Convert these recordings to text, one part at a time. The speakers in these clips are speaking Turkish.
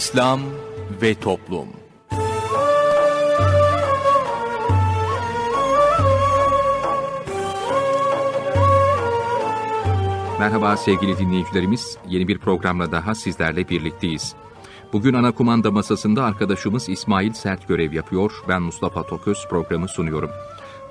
İslam ve Toplum Merhaba sevgili dinleyicilerimiz, yeni bir programla daha sizlerle birlikteyiz. Bugün ana kumanda masasında arkadaşımız İsmail Sert görev yapıyor, ben Mustafa Toköz programı sunuyorum.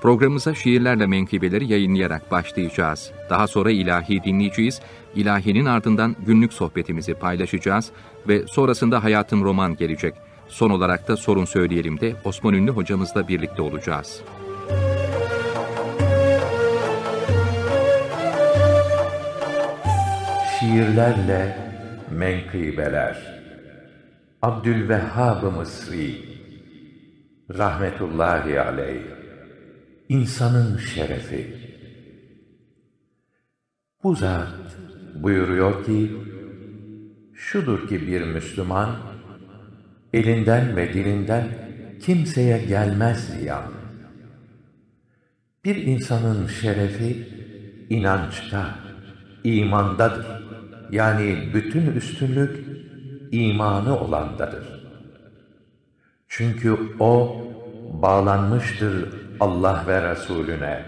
Programımıza şiirlerle menkıbeleri yayınlayarak başlayacağız. Daha sonra ilahi dinleyeceğiz. İlahinin ardından günlük sohbetimizi paylaşacağız ve sonrasında Hayatım Roman gelecek. Son olarak da sorun söyleyelim de Osman Ünlü hocamızla birlikte olacağız. Şiirlerle menkıbeler Abdülvehhab Mısri Rahmetullahi aleyh İnsanın şerefi Bu zat buyuruyor ki, şudur ki bir Müslüman, elinden ve dilinden kimseye gelmez ziyan. Bir insanın şerefi, inançta, imandadır. Yani bütün üstünlük, imanı olandadır. Çünkü o, bağlanmıştır Allah ve Resulüne.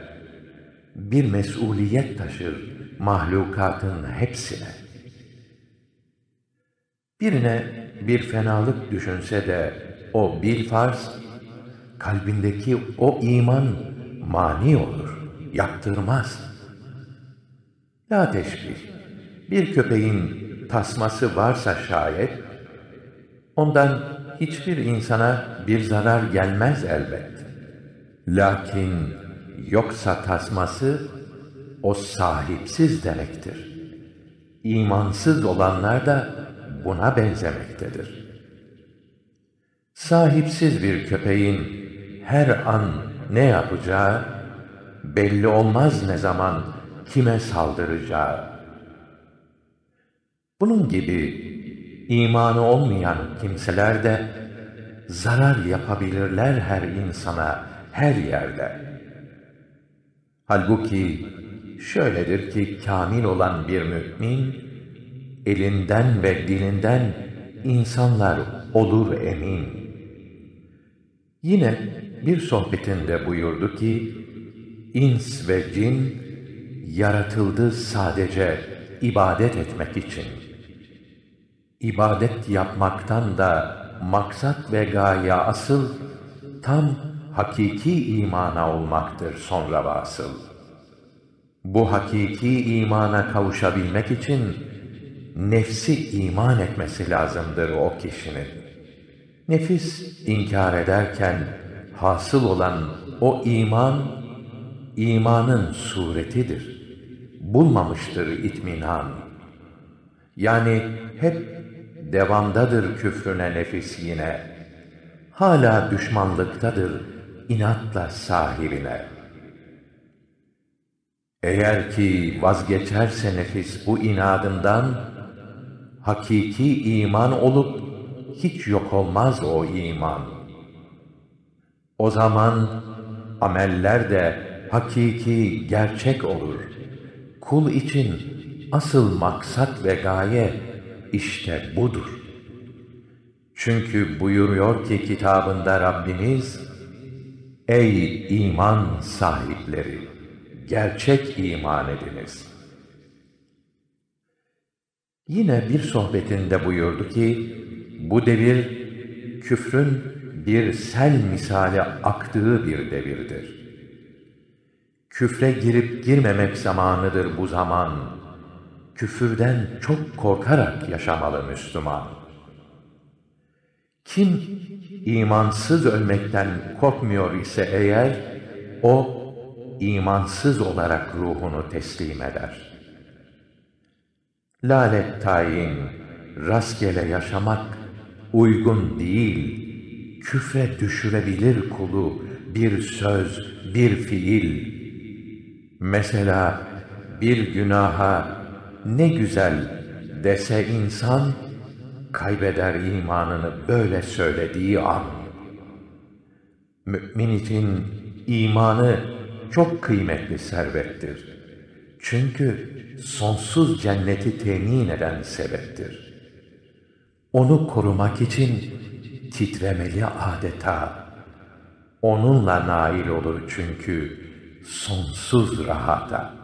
Bir mesuliyet taşır mahlukatın hepsine. Birine bir fenalık düşünse de o bir farz, kalbindeki o iman mani olur, yaptırmaz. La teşbih, bir köpeğin tasması varsa şayet, ondan hiçbir insana bir zarar gelmez elbet. Lakin yoksa tasması, o sahipsiz demektir. İmansız olanlar da buna benzemektedir. Sahipsiz bir köpeğin her an ne yapacağı belli olmaz ne zaman kime saldıracağı. Bunun gibi imanı olmayan kimseler de zarar yapabilirler her insana, her yerde. Halbuki şöyledir ki kamil olan bir mümin, elinden ve dilinden insanlar olur emin. Yine bir sohbetinde buyurdu ki, ins ve cin yaratıldı sadece ibadet etmek için. İbadet yapmaktan da maksat ve gaye asıl tam hakiki imana olmaktır sonra vasıl. Bu hakiki imana kavuşabilmek için nefsi iman etmesi lazımdır o kişinin. Nefis inkar ederken hasıl olan o iman, imanın suretidir. Bulmamıştır itminan. Yani hep devamdadır küfrüne nefis yine. Hala düşmanlıktadır inatla sahibine.'' Eğer ki vazgeçerse nefis bu inadından, hakiki iman olup hiç yok olmaz o iman. O zaman ameller de hakiki gerçek olur. Kul için asıl maksat ve gaye işte budur. Çünkü buyuruyor ki kitabında Rabbimiz, Ey iman sahipleri! gerçek iman ediniz. Yine bir sohbetinde buyurdu ki, bu devir küfrün bir sel misali aktığı bir devirdir. Küfre girip girmemek zamanıdır bu zaman. Küfürden çok korkarak yaşamalı Müslüman. Kim imansız ölmekten korkmuyor ise eğer, o imansız olarak ruhunu teslim eder. Lalet tayin, rastgele yaşamak uygun değil, küfre düşürebilir kulu bir söz, bir fiil. Mesela bir günaha ne güzel dese insan, kaybeder imanını böyle söylediği an. Mümin için imanı çok kıymetli servettir. Çünkü sonsuz cenneti temin eden sebeptir. Onu korumak için titremeli adeta. Onunla nail olur çünkü sonsuz rahata.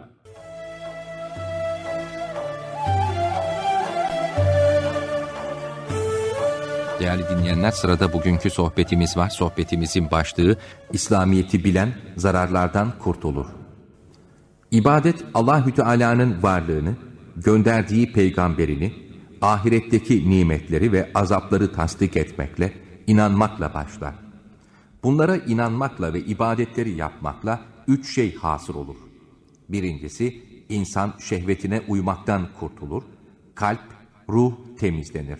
Değerli dinleyenler sırada bugünkü sohbetimiz var. Sohbetimizin başlığı İslamiyeti bilen zararlardan kurtulur. İbadet Allahü Teala'nın varlığını, gönderdiği peygamberini, ahiretteki nimetleri ve azapları tasdik etmekle, inanmakla başlar. Bunlara inanmakla ve ibadetleri yapmakla üç şey hasıl olur. Birincisi, insan şehvetine uymaktan kurtulur, kalp, ruh temizlenir.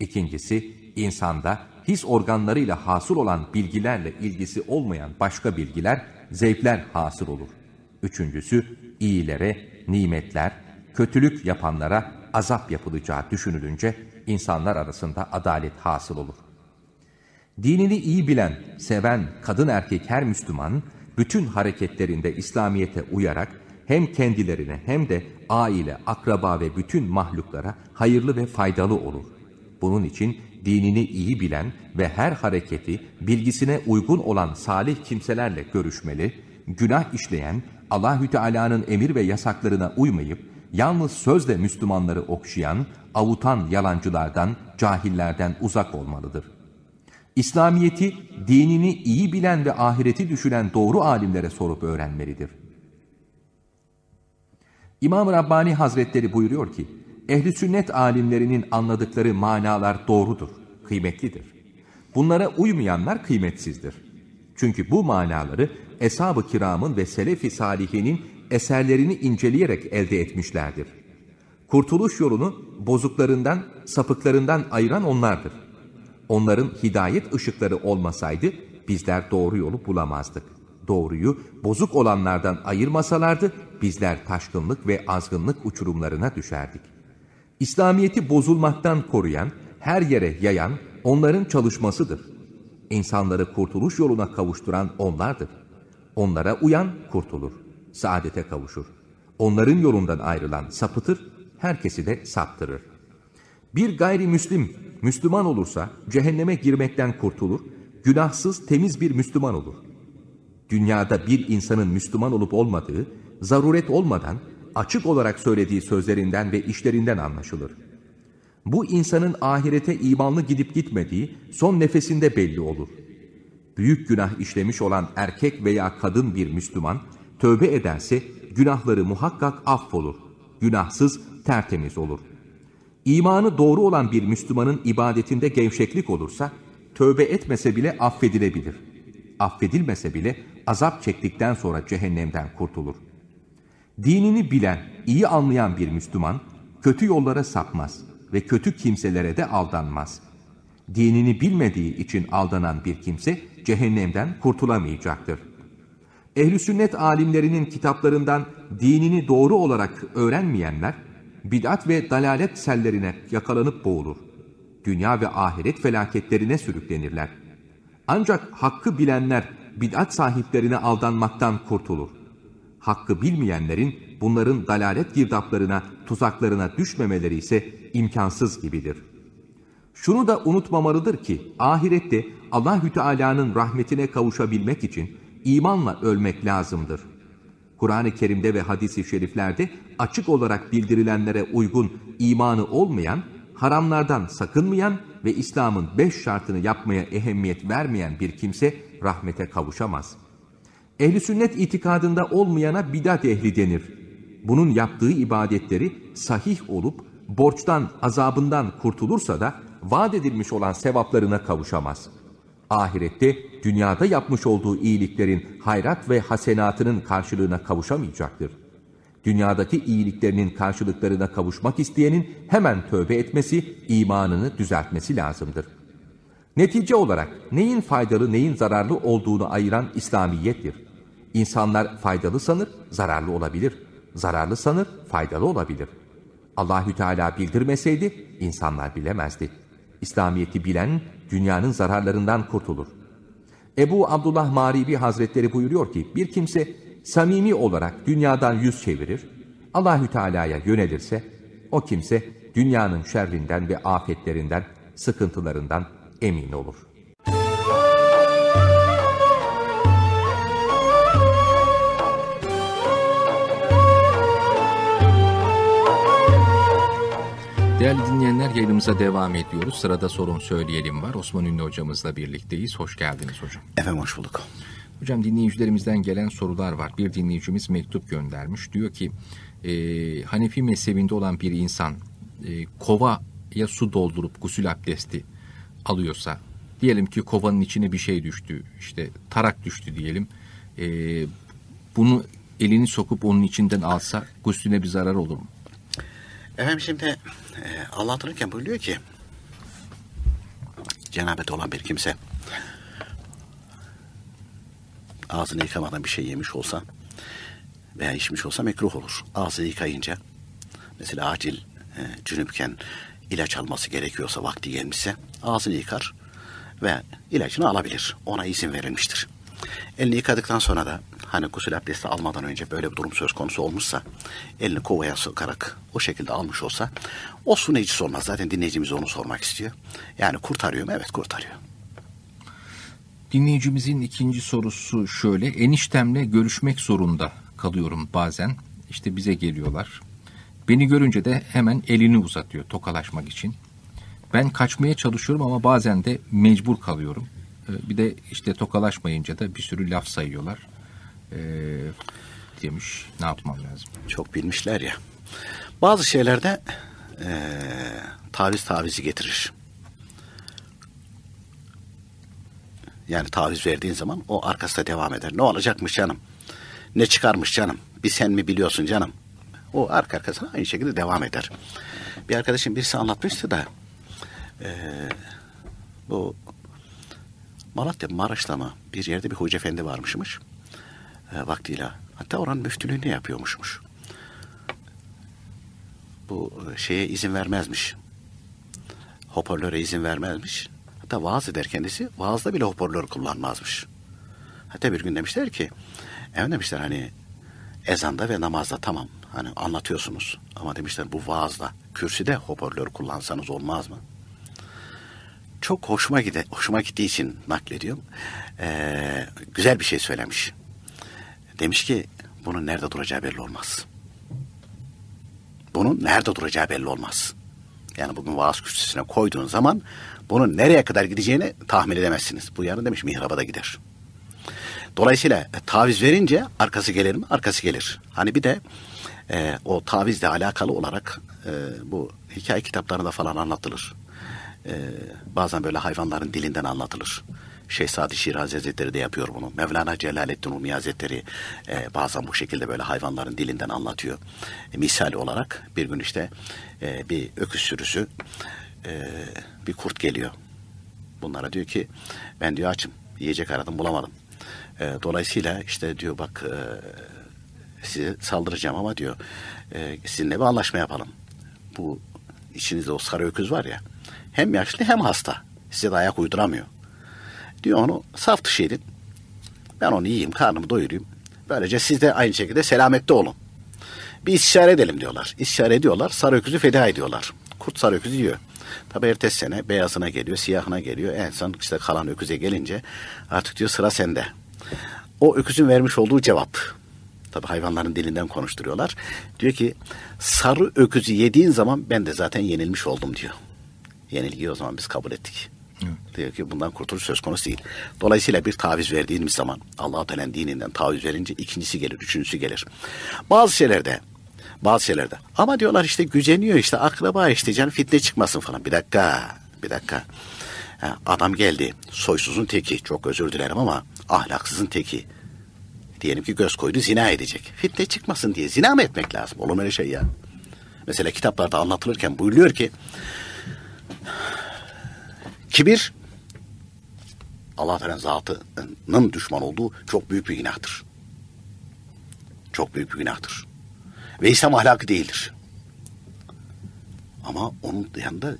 İkincisi, insanda his organlarıyla hasıl olan bilgilerle ilgisi olmayan başka bilgiler, zevkler hasıl olur. Üçüncüsü, iyilere, nimetler, kötülük yapanlara azap yapılacağı düşünülünce insanlar arasında adalet hasıl olur. Dinini iyi bilen, seven kadın erkek her Müslüman, bütün hareketlerinde İslamiyet'e uyarak hem kendilerine hem de aile, akraba ve bütün mahluklara hayırlı ve faydalı olur. Bunun için dinini iyi bilen ve her hareketi bilgisine uygun olan salih kimselerle görüşmeli, günah işleyen, Allahü Teala'nın emir ve yasaklarına uymayıp, yalnız sözle Müslümanları okşayan, avutan yalancılardan, cahillerden uzak olmalıdır. İslamiyeti, dinini iyi bilen ve ahireti düşünen doğru alimlere sorup öğrenmelidir. İmam Rabbani Hazretleri buyuruyor ki, ehli sünnet alimlerinin anladıkları manalar doğrudur, kıymetlidir. Bunlara uymayanlar kıymetsizdir. Çünkü bu manaları Eshab-ı Kiram'ın ve Selefi Salihinin eserlerini inceleyerek elde etmişlerdir. Kurtuluş yolunu bozuklarından, sapıklarından ayıran onlardır. Onların hidayet ışıkları olmasaydı bizler doğru yolu bulamazdık. Doğruyu bozuk olanlardan ayırmasalardı bizler taşkınlık ve azgınlık uçurumlarına düşerdik. İslamiyeti bozulmaktan koruyan, her yere yayan onların çalışmasıdır. İnsanları kurtuluş yoluna kavuşturan onlardır. Onlara uyan kurtulur, saadete kavuşur. Onların yolundan ayrılan sapıtır, herkesi de saptırır. Bir gayrimüslim Müslüman olursa cehenneme girmekten kurtulur, günahsız temiz bir Müslüman olur. Dünyada bir insanın Müslüman olup olmadığı, zaruret olmadan açık olarak söylediği sözlerinden ve işlerinden anlaşılır. Bu insanın ahirete imanlı gidip gitmediği son nefesinde belli olur. Büyük günah işlemiş olan erkek veya kadın bir Müslüman, tövbe ederse günahları muhakkak affolur. Günahsız, tertemiz olur. İmanı doğru olan bir Müslümanın ibadetinde gevşeklik olursa, tövbe etmese bile affedilebilir. Affedilmese bile azap çektikten sonra cehennemden kurtulur. Dinini bilen, iyi anlayan bir Müslüman, kötü yollara sapmaz ve kötü kimselere de aldanmaz. Dinini bilmediği için aldanan bir kimse, cehennemden kurtulamayacaktır. Ehli sünnet alimlerinin kitaplarından dinini doğru olarak öğrenmeyenler, bid'at ve dalalet sellerine yakalanıp boğulur. Dünya ve ahiret felaketlerine sürüklenirler. Ancak hakkı bilenler bid'at sahiplerine aldanmaktan kurtulur. Hakkı bilmeyenlerin bunların dalalet girdaplarına, tuzaklarına düşmemeleri ise imkansız gibidir. Şunu da unutmamalıdır ki ahirette Allahü Teala'nın rahmetine kavuşabilmek için imanla ölmek lazımdır. Kur'an-ı Kerim'de ve hadis-i şeriflerde açık olarak bildirilenlere uygun imanı olmayan, haramlardan sakınmayan ve İslam'ın beş şartını yapmaya ehemmiyet vermeyen bir kimse rahmete kavuşamaz. Ehli sünnet itikadında olmayana bidat ehli denir. Bunun yaptığı ibadetleri sahih olup borçtan, azabından kurtulursa da vaat edilmiş olan sevaplarına kavuşamaz. Ahirette dünyada yapmış olduğu iyiliklerin hayrat ve hasenatının karşılığına kavuşamayacaktır. Dünyadaki iyiliklerinin karşılıklarına kavuşmak isteyenin hemen tövbe etmesi, imanını düzeltmesi lazımdır. Netice olarak neyin faydalı neyin zararlı olduğunu ayıran İslamiyettir. İnsanlar faydalı sanır, zararlı olabilir. Zararlı sanır, faydalı olabilir. Allahü Teala bildirmeseydi insanlar bilemezdi. İslamiyeti bilen dünyanın zararlarından kurtulur. Ebu Abdullah Maribi Hazretleri buyuruyor ki bir kimse samimi olarak dünyadan yüz çevirir, Allahü Teala'ya yönelirse o kimse dünyanın şerrinden ve afetlerinden sıkıntılarından emin olur. Değerli dinleyenler yayınımıza devam ediyoruz. Sırada sorun söyleyelim var. Osman Ünlü hocamızla birlikteyiz. Hoş geldiniz hocam. Efendim hoş bulduk. Hocam dinleyicilerimizden gelen sorular var. Bir dinleyicimiz mektup göndermiş. Diyor ki e, Hanefi mezhebinde olan bir insan e, kovaya su doldurup gusül abdesti alıyorsa diyelim ki kovanın içine bir şey düştü işte tarak düştü diyelim e, bunu elini sokup onun içinden alsa gusüline bir zarar olur mu? Efendim şimdi e, anlatılırken buyuruyor ki cenabet olan bir kimse ağzını yıkamadan bir şey yemiş olsa veya içmiş olsa mekruh olur. Ağzını yıkayınca mesela acil e, cünüpken ilaç alması gerekiyorsa vakti gelmişse ağzını yıkar ve ilacını alabilir. Ona izin verilmiştir. Elini yıkadıktan sonra da hani gusül abdesti almadan önce böyle bir durum söz konusu olmuşsa elini kovaya sokarak o şekilde almış olsa o su necis olmaz. Zaten dinleyicimiz onu sormak istiyor. Yani kurtarıyor mu? Evet kurtarıyor. Dinleyicimizin ikinci sorusu şöyle. Eniştemle görüşmek zorunda kalıyorum bazen. İşte bize geliyorlar. Beni görünce de hemen elini uzatıyor tokalaşmak için. Ben kaçmaya çalışıyorum ama bazen de mecbur kalıyorum. Ee, bir de işte tokalaşmayınca da bir sürü laf sayıyorlar. Ee, demiş. Ne yapmam lazım? Çok bilmişler ya. Bazı şeylerde ee, taviz tavizi getirir. Yani taviz verdiğin zaman o arkasında devam eder. Ne olacakmış canım? Ne çıkarmış canım? Bir sen mi biliyorsun canım? O arka arkasına aynı şekilde devam eder. Bir arkadaşım birisi anlatmıştı da e, bu Malatya Maraş'ta mı bir yerde bir hoca efendi varmışmış e, vaktiyle. Hatta oranın müftülüğünü yapıyormuşmuş. Bu e, şeye izin vermezmiş. Hoparlöre izin vermezmiş. Hatta vaaz eder kendisi. Vaazda bile hoparlör kullanmazmış. Hatta bir gün demişler ki evet demişler hani ezanda ve namazda tamam hani anlatıyorsunuz ama demişler bu vaazda kürsüde hoparlör kullansanız olmaz mı? Çok hoşuma gide hoşuma gittiği için naklediyorum. Ee, güzel bir şey söylemiş. Demiş ki bunun nerede duracağı belli olmaz. Bunun nerede duracağı belli olmaz. Yani bugün vaaz kürsüsüne koyduğun zaman bunun nereye kadar gideceğini tahmin edemezsiniz. Bu yarın demiş mihraba da gider. Dolayısıyla e, taviz verince arkası gelir mi? Arkası gelir. Hani bir de e, o tavizle alakalı olarak e, bu hikaye kitaplarında falan anlatılır. E, bazen böyle hayvanların dilinden anlatılır. Şehzade Şirazi Hazretleri de yapıyor bunu. Mevlana Celaleddin Rumi Hazretleri e, bazen bu şekilde böyle hayvanların dilinden anlatıyor. E, misali olarak bir gün işte e, bir öküz sürüsü e, bir kurt geliyor. Bunlara diyor ki ben diyor açım yiyecek aradım bulamadım. E, dolayısıyla işte diyor bak e, size saldıracağım ama diyor e, sizinle bir anlaşma yapalım. Bu içinizde o sarı öküz var ya hem yaşlı hem hasta. Size de ayak uyduramıyor. Diyor onu saf dışı edin. Ben onu yiyeyim, karnımı doyurayım. Böylece siz de aynı şekilde selamette olun. Bir istişare edelim diyorlar. İstişare ediyorlar. Sarı öküzü feda ediyorlar. Kurt sarı öküzü yiyor. Tabi ertesi sene beyazına geliyor, siyahına geliyor. En son işte kalan öküze gelince artık diyor sıra sende. O öküzün vermiş olduğu cevap. Tabi hayvanların dilinden konuşturuyorlar. Diyor ki sarı öküzü yediğin zaman ben de zaten yenilmiş oldum diyor. Yenilgiyi o zaman biz kabul ettik. Evet. Diyor ki bundan kurtuluş söz konusu değil. Dolayısıyla bir taviz verdiğimiz zaman Allah-u Teala'nın dininden taviz verince ikincisi gelir, üçüncüsü gelir. Bazı şeylerde bazı şeylerde. Ama diyorlar işte güceniyor işte akraba işte canım fitne çıkmasın falan. Bir dakika, bir dakika. adam geldi soysuzun teki çok özür dilerim ama ahlaksızın teki. Diyelim ki göz koydu zina edecek. Fitne çıkmasın diye zina mı etmek lazım? Olur öyle şey ya? Mesela kitaplarda anlatılırken buyuruyor ki Kibir Allah Teala zatının düşman olduğu çok büyük bir günahtır. Çok büyük bir günahtır. Ve İslam ahlakı değildir. Ama onun yanında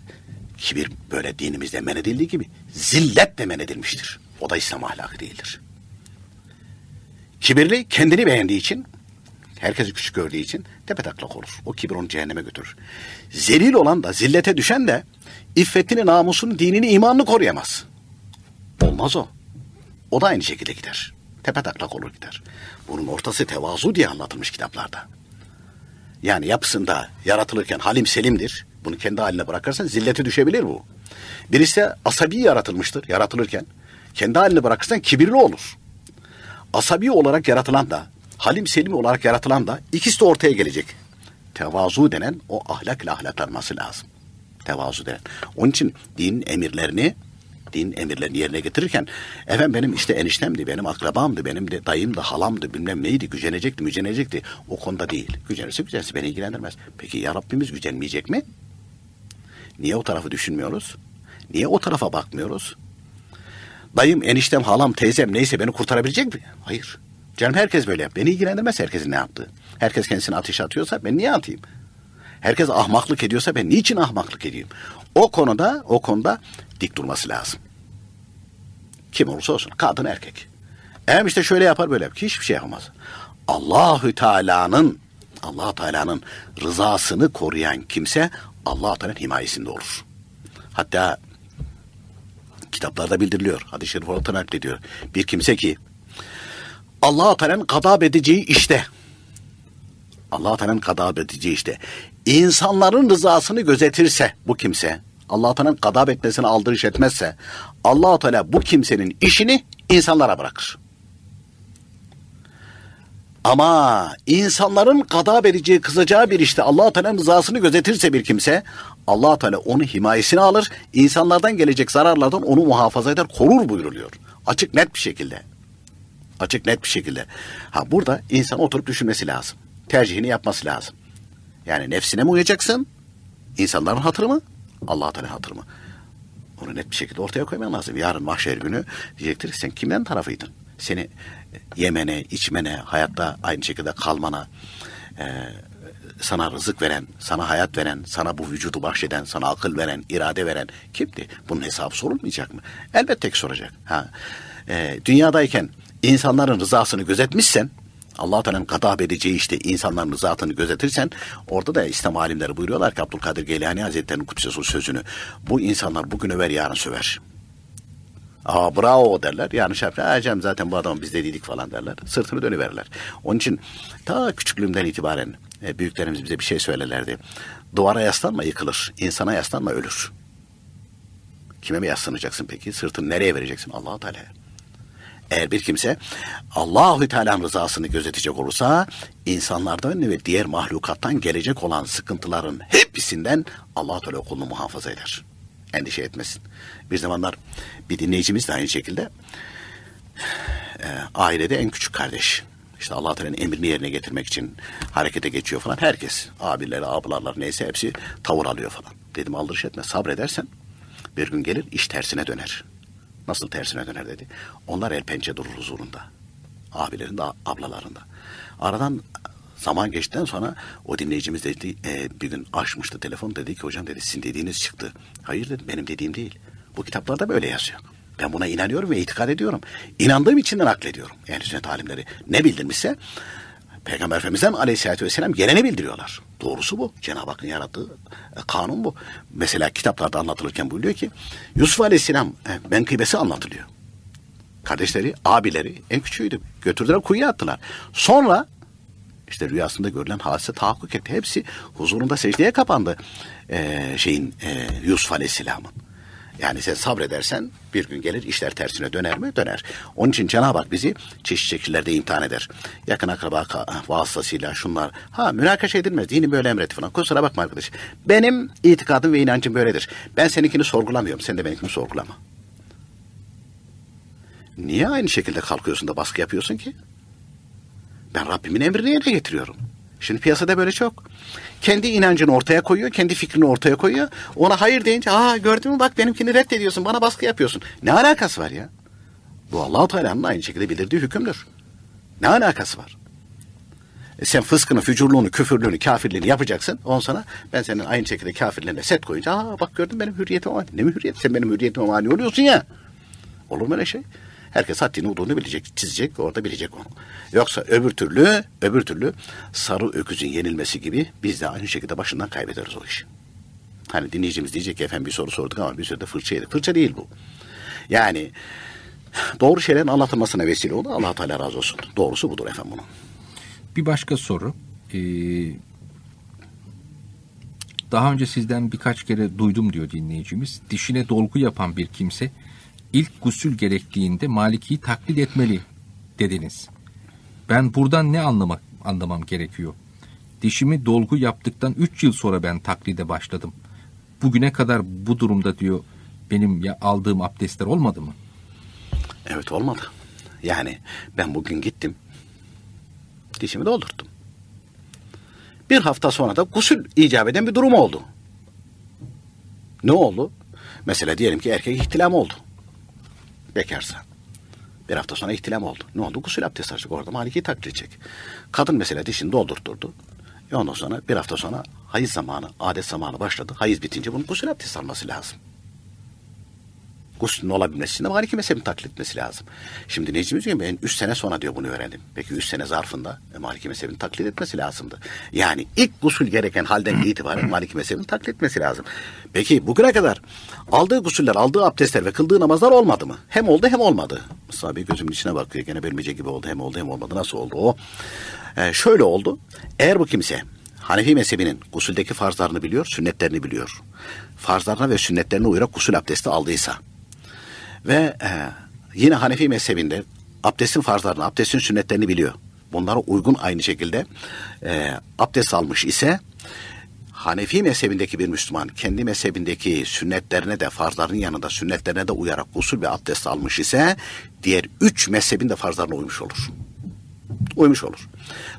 kibir böyle dinimizde men edildiği gibi zillet de men edilmiştir. O da İslam ahlakı değildir. Kibirli kendini beğendiği için herkesi küçük gördüğü için tepe taklak olur. O kibir onu cehenneme götürür. Zelil olan da zillete düşen de iffetini, namusunu, dinini, imanını koruyamaz. Olmaz o. O da aynı şekilde gider. Tepe taklak olur gider. Bunun ortası tevazu diye anlatılmış kitaplarda. Yani yapısında yaratılırken halim selimdir. Bunu kendi haline bırakırsan zillete düşebilir bu. Birisi asabi yaratılmıştır yaratılırken. Kendi haline bırakırsan kibirli olur. Asabi olarak yaratılan da, halim selim olarak yaratılan da ikisi de ortaya gelecek. Tevazu denen o ahlak ile ahlaklanması lazım. Tevazu denen. Onun için din emirlerini din emirlerini yerine getirirken efendim benim işte eniştemdi, benim akrabamdı, benim de dayımdı, halamdı, bilmem neydi, gücenecekti, mücenecekti. O konuda değil. Gücenirse gücenirse beni ilgilendirmez. Peki ya Rabbimiz gücenmeyecek mi? Niye o tarafı düşünmüyoruz? Niye o tarafa bakmıyoruz? Dayım, eniştem, halam, teyzem neyse beni kurtarabilecek mi? Hayır. Canım herkes böyle yap. Beni ilgilendirmez herkesin ne yaptığı. Herkes kendisini ateşe atıyorsa ben niye atayım? Herkes ahmaklık ediyorsa ben niçin ahmaklık edeyim? O konuda, o konuda dik durması lazım. Kim olursa olsun, kadın erkek. Eğer işte şöyle yapar böyle yapar, hiçbir şey yapamaz. Allahü Teala'nın Allah Teala'nın rızasını koruyan kimse Allah Teala'nın himayesinde olur. Hatta kitaplarda bildiriliyor. Hadis-i şerif olarak naklediyor. Bir kimse ki Allah Teala'nın kadab edeceği işte Allah Teala'nın kadab edeceği işte insanların rızasını gözetirse bu kimse Allah Teala'nın kadab etmesine aldırış etmezse Allah Teala bu kimsenin işini insanlara bırakır. Ama insanların kadab edeceği, kızacağı bir işte Allah Teala'nın rızasını gözetirse bir kimse Allah Teala onu himayesine alır. insanlardan gelecek zararlardan onu muhafaza eder, korur buyuruluyor. Açık net bir şekilde. Açık net bir şekilde. Ha burada insan oturup düşünmesi lazım. Tercihini yapması lazım. Yani nefsine mi uyacaksın? İnsanların hatırı mı? Allah Teala hatırı mı? Onu net bir şekilde ortaya koyman lazım. Yarın mahşer günü diyecektir sen kimden tarafıydın? Seni yemene, içmene, hayatta aynı şekilde kalmana, e, sana rızık veren, sana hayat veren, sana bu vücudu bahşeden, sana akıl veren, irade veren kimdi? Bunun hesabı sorulmayacak mı? Elbette ki soracak. Ha, e, dünyadayken insanların rızasını gözetmişsen, Allah Teala'nın kadab edeceği işte insanların rızasını gözetirsen orada da İslam alimleri buyuruyorlar ki Abdülkadir Geylani Hazretleri'nin kutsusu sözünü bu insanlar bugün över yarın söver. Aa bravo derler. Yani şey yapar. Cem zaten bu adam biz dediydik falan derler. Sırtını dönüverirler. Onun için ta küçüklüğümden itibaren e, büyüklerimiz bize bir şey söylerlerdi. Duvara yaslanma yıkılır. İnsana yaslanma ölür. Kime mi yaslanacaksın peki? Sırtını nereye vereceksin? allah Teala'ya. Eğer bir kimse Allahü Teala'nın rızasını gözetecek olursa insanlardan ve diğer mahlukattan gelecek olan sıkıntıların hepsinden Allah Teala kulunu muhafaza eder. Endişe etmesin. Bir zamanlar bir dinleyicimiz de aynı şekilde e, ailede en küçük kardeş. İşte Allah Teala'nın emrini yerine getirmek için harekete geçiyor falan. Herkes abileri, ablalar neyse hepsi tavır alıyor falan. Dedim aldırış etme sabredersen bir gün gelir iş tersine döner. Nasıl tersine döner dedi. Onlar el pençe durur huzurunda. Abilerin de ablalarında. Aradan zaman geçtikten sonra o dinleyicimiz dedi e, bir gün açmıştı telefon dedi ki hocam dedi sizin dediğiniz çıktı. Hayır dedim benim dediğim değil. Bu kitaplarda böyle yazıyor. Ben buna inanıyorum ve itikad ediyorum. İnandığım için de naklediyorum. Yani sünnet alimleri ne bildirmişse Peygamber Efendimiz'den aleyhissalatü vesselam gelene bildiriyorlar. Doğrusu bu. Cenab-ı Hakk'ın yarattığı e, kanun bu. Mesela kitaplarda anlatılırken buyuruyor ki Yusuf Aleyhisselam e, menkıbesi anlatılıyor. Kardeşleri, abileri en küçüğüydü. Götürdüler kuyuya attılar. Sonra işte rüyasında görülen hadise tahakkuk etti. Hepsi huzurunda secdeye kapandı ee, şeyin e, Yusuf Aleyhisselam'ın. Yani sen sabredersen bir gün gelir işler tersine döner mi? Döner. Onun için Cenab-ı Hak bizi çeşitli şekillerde imtihan eder. Yakın akraba vasıtasıyla şunlar. Ha münakaşa edilmez. Dini böyle emretti falan. Kusura bakma arkadaş. Benim itikadım ve inancım böyledir. Ben seninkini sorgulamıyorum. Sen de benimkini sorgulama. Niye aynı şekilde kalkıyorsun da baskı yapıyorsun ki? Ben Rabbimin emrini yerine getiriyorum. Şimdi piyasada böyle çok. Kendi inancını ortaya koyuyor, kendi fikrini ortaya koyuyor. Ona hayır deyince, aa gördün mü bak benimkini reddediyorsun, bana baskı yapıyorsun. Ne alakası var ya? Bu Allah-u Teala'nın aynı şekilde bildirdiği hükümdür. Ne alakası var? E sen fıskını, fücurluğunu, küfürlüğünü, kafirliğini yapacaksın. On sana ben senin aynı şekilde kafirlerine set koyunca aa bak gördün benim hürriyetime mani. Ne mi hürriyet? Sen benim hürriyetime mani oluyorsun ya. Olur mu öyle şey? Herkes haddini olduğunu bilecek, çizecek, orada bilecek onu. Yoksa öbür türlü, öbür türlü sarı öküzün yenilmesi gibi biz de aynı şekilde başından kaybederiz o işi. Hani dinleyicimiz diyecek ki efendim bir soru sorduk ama bir sürede fırça yedik. Fırça değil bu. Yani doğru şeylerin anlatılmasına vesile oldu. allah Teala razı olsun. Doğrusu budur efendim bunun. Bir başka soru. Ee, daha önce sizden birkaç kere duydum diyor dinleyicimiz. Dişine dolgu yapan bir kimse ilk gusül gerektiğinde Maliki'yi taklit etmeli dediniz. Ben buradan ne anlamak anlamam gerekiyor? Dişimi dolgu yaptıktan 3 yıl sonra ben taklide başladım. Bugüne kadar bu durumda diyor benim ya aldığım abdestler olmadı mı? Evet olmadı. Yani ben bugün gittim. Dişimi doldurttum. Bir hafta sonra da gusül icap eden bir durum oldu. Ne oldu? Mesela diyelim ki erkek ihtilam oldu. Bekarsa. Bir hafta sonra ihtilam oldu. Ne oldu? Gusül abdesti alacak. Orada Maliki'yi taklit edecek. Kadın mesela dişini doldurturdu. E ondan sonra bir hafta sonra hayız zamanı, adet zamanı başladı. Hayız bitince bunun gusül abdesti alması lazım guslün olabilmesi için de Maliki mezhebini taklit etmesi lazım. Şimdi Necmi diyor ben 3 sene sonra diyor bunu öğrendim. Peki 3 sene zarfında e, Maliki mezhebini taklit etmesi lazımdı. Yani ilk gusül gereken halden itibaren Maliki mezhebini taklit etmesi lazım. Peki bugüne kadar aldığı gusüller, aldığı abdestler ve kıldığı namazlar olmadı mı? Hem oldu hem olmadı. Mustafa Bey gözümün içine bakıyor. Gene bilmece gibi oldu. Hem oldu hem olmadı. Nasıl oldu o? Ee, şöyle oldu. Eğer bu kimse Hanefi mezhebinin gusüldeki farzlarını biliyor, sünnetlerini biliyor. Farzlarına ve sünnetlerine uyarak gusül abdesti aldıysa ve e, yine Hanefi mezhebinde abdestin farzlarını, abdestin sünnetlerini biliyor. Bunlara uygun aynı şekilde e, abdest almış ise Hanefi mezhebindeki bir Müslüman kendi mezhebindeki sünnetlerine de farzlarının yanında sünnetlerine de uyarak usul ve abdest almış ise diğer üç mezhebin de farzlarına uymuş olur uymuş olur.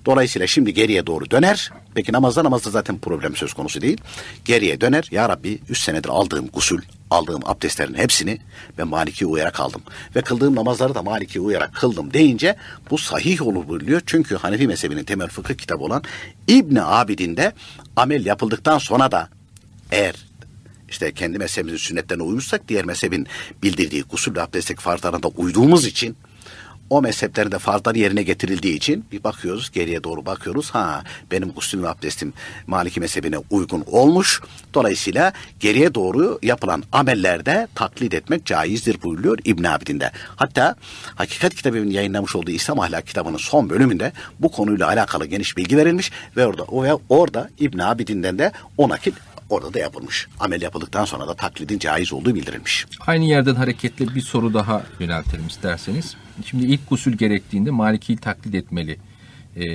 Dolayısıyla şimdi geriye doğru döner. Peki namazda namazda zaten problem söz konusu değil. Geriye döner. Ya Rabbi 3 senedir aldığım gusül, aldığım abdestlerin hepsini ben Maliki uyarak aldım. Ve kıldığım namazları da Maliki uyarak kıldım deyince bu sahih olur buyuruyor. Çünkü Hanefi mezhebinin temel fıkıh kitabı olan İbni Abidin'de amel yapıldıktan sonra da eğer işte kendi mezhebimizin sünnetlerine uymuşsak diğer mezhebin bildirdiği gusül ve abdestteki farzlarına da uyduğumuz için o mezheplerde farzları yerine getirildiği için bir bakıyoruz geriye doğru bakıyoruz. Ha benim gusül ve abdestim Maliki mezhebine uygun olmuş. Dolayısıyla geriye doğru yapılan amellerde taklit etmek caizdir buyuruyor İbn Abidin'de. Hatta Hakikat kitabının yayınlamış olduğu İslam ahlak kitabının son bölümünde bu konuyla alakalı geniş bilgi verilmiş ve orada o orada İbn Abidin'den de o nakil orada da yapılmış. Amel yapıldıktan sonra da taklidin caiz olduğu bildirilmiş. Aynı yerden hareketle bir soru daha yöneltelim isterseniz. Şimdi ilk gusül gerektiğinde Maliki'yi taklit etmeli. E,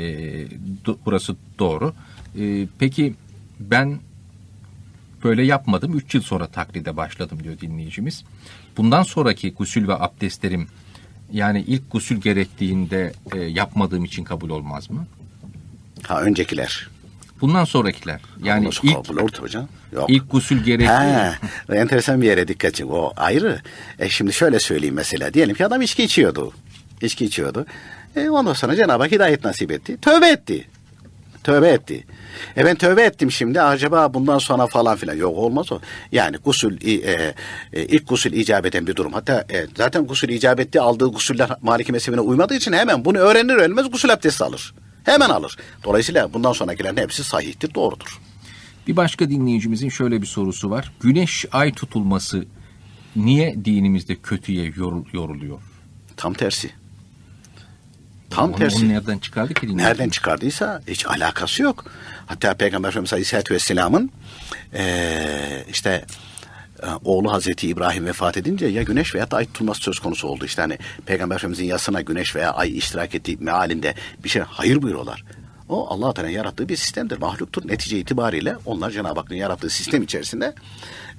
do, burası doğru. E, peki ben böyle yapmadım. Üç yıl sonra taklide başladım diyor dinleyicimiz. Bundan sonraki gusül ve abdestlerim yani ilk gusül gerektiğinde e, yapmadığım için kabul olmaz mı? Ha öncekiler. Bundan sonrakiler. Yani Nasıl ilk, kabul olur hocam? Yok. İlk gusül gerekli. enteresan bir yere dikkat çek. O ayrı. E şimdi şöyle söyleyeyim mesela. Diyelim ki adam içki içiyordu. İçki içiyordu. E ondan sonra Cenab-ı Hak hidayet nasip etti. Tövbe etti. Tövbe etti. E ben tövbe ettim şimdi acaba bundan sonra falan filan. Yok olmaz o. Yani gusül e, e, ilk gusül icap eden bir durum. Hatta e, zaten gusül icap etti aldığı gusüller Maliki mezhebine uymadığı için hemen bunu öğrenir öğrenmez gusül abdesti alır. Hemen alır. Dolayısıyla bundan sonrakilerin hepsi sahihtir, doğrudur. Bir başka dinleyicimizin şöyle bir sorusu var. Güneş ay tutulması niye dinimizde kötüye yoruluyor? Tam tersi. Tam onu, tersi. Onu nereden çıkardı ki? Nereden çıkardıysa hiç alakası yok. Hatta Peygamber Efendimiz Aleyhisselatü Vesselam'ın ee, işte oğlu Hazreti İbrahim vefat edince ya güneş veya da ay tutulması söz konusu oldu. İşte hani Peygamber Efendimizin yasına güneş veya ay iştirak ettiği mealinde bir şey hayır buyuruyorlar. O allah Teala yarattığı bir sistemdir, mahluktur. Netice itibariyle onlar Cenab-ı Hakk'ın yarattığı sistem içerisinde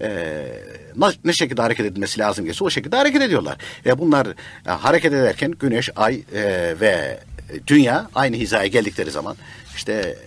e, ne şekilde hareket edilmesi lazım gelse o şekilde hareket ediyorlar. Ve bunlar e, hareket ederken güneş, ay e, ve dünya aynı hizaya geldikleri zaman işte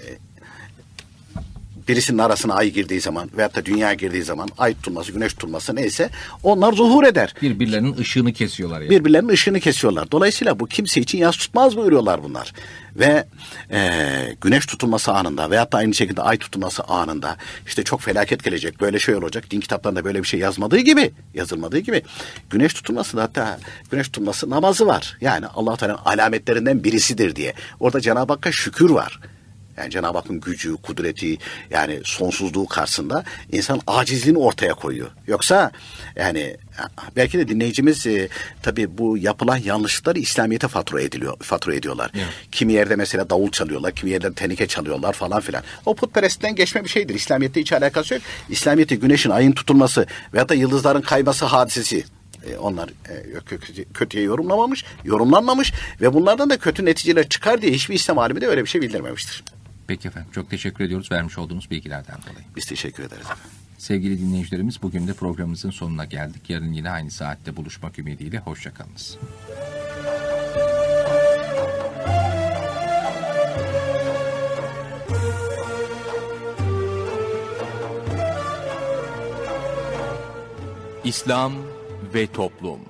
birisinin arasına ay girdiği zaman veyahut da dünya girdiği zaman ay tutulması, güneş tutulması neyse onlar zuhur eder. Birbirlerinin ışığını kesiyorlar yani. Birbirlerinin ışığını kesiyorlar. Dolayısıyla bu kimse için yaz tutmaz buyuruyorlar bunlar. Ve e, güneş tutulması anında veyahut da aynı şekilde ay tutulması anında işte çok felaket gelecek, böyle şey olacak. Din kitaplarında böyle bir şey yazmadığı gibi, yazılmadığı gibi. Güneş tutulması da hatta güneş tutulması namazı var. Yani allah Teala'nın alametlerinden birisidir diye. Orada Cenab-ı Hakk'a şükür var. Yani Cenab-ı Hakk'ın gücü, kudreti yani sonsuzluğu karşısında insan acizliğini ortaya koyuyor. Yoksa yani belki de dinleyicimiz e, tabii bu yapılan yanlışlıkları İslamiyet'e fatura ediliyor, fatura ediyorlar. Evet. Kimi yerde mesela davul çalıyorlar, kimi yerde tenike çalıyorlar falan filan. O putperestten geçme bir şeydir. İslamiyet'te hiç alakası yok. İslamiyet'te güneşin, ayın tutulması veyahut da yıldızların kayması hadisesi e, onlar e, kötü, kötüye yorumlamamış, yorumlanmamış ve bunlardan da kötü neticeler çıkar diye hiçbir İslam alimi de öyle bir şey bildirmemiştir. Peki efendim çok teşekkür ediyoruz vermiş olduğunuz bilgilerden dolayı. Biz teşekkür ederiz efendim. Sevgili dinleyicilerimiz bugün de programımızın sonuna geldik. Yarın yine aynı saatte buluşmak ümidiyle hoşçakalınız. İslam ve Toplum